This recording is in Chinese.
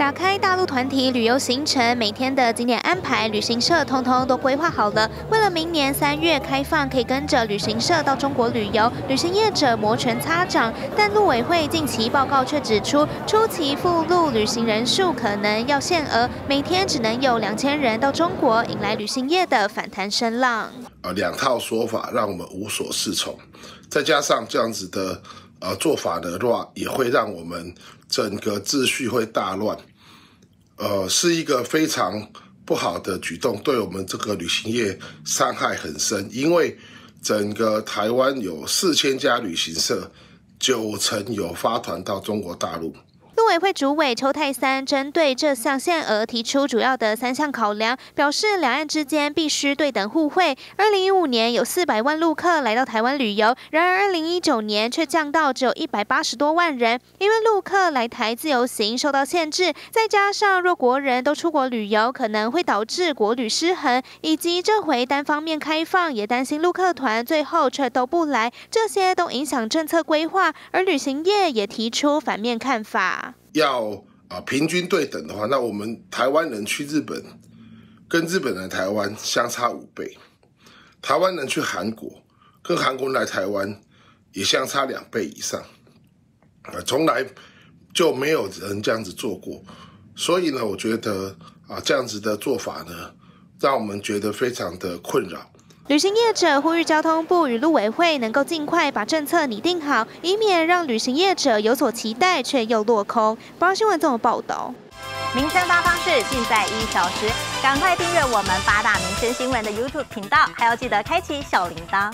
打开大陆团体旅游行程，每天的景点安排，旅行社通通都规划好了。为了明年三月开放，可以跟着旅行社到中国旅游，旅行业者摩拳擦掌。但陆委会近期报告却指出，初期赴陆旅行人数可能要限额，每天只能有两千人到中国，引来旅行业的反弹声浪。呃，两套说法让我们无所适从，再加上这样子的呃做法的话，也会让我们整个秩序会大乱。呃，是一个非常不好的举动，对我们这个旅行业伤害很深。因为整个台湾有四千家旅行社，九成有发团到中国大陆。陆委会主委邱泰三针对这项限额提出主要的三项考量，表示两岸之间必须对等互惠。二零一五年有四百万陆客来到台湾旅游，然而二零一九年却降到只有一百八十多万人，因为陆客来台自由行受到限制，再加上若国人都出国旅游，可能会导致国旅失衡，以及这回单方面开放，也担心陆客团最后却都不来，这些都影响政策规划。而旅行业也提出反面看法。要啊平均对等的话，那我们台湾人去日本，跟日本人台湾相差五倍；台湾人去韩国，跟韩国人来台湾也相差两倍以上。啊，从来就没有人这样子做过，所以呢，我觉得啊这样子的做法呢，让我们觉得非常的困扰。旅行业者呼吁交通部与路委会能够尽快把政策拟定好，以免让旅行业者有所期待却又落空。八新闻综合报道，民生八方式尽在一小时，赶快订阅我们八大民生新闻的 YouTube 频道，还要记得开启小铃铛。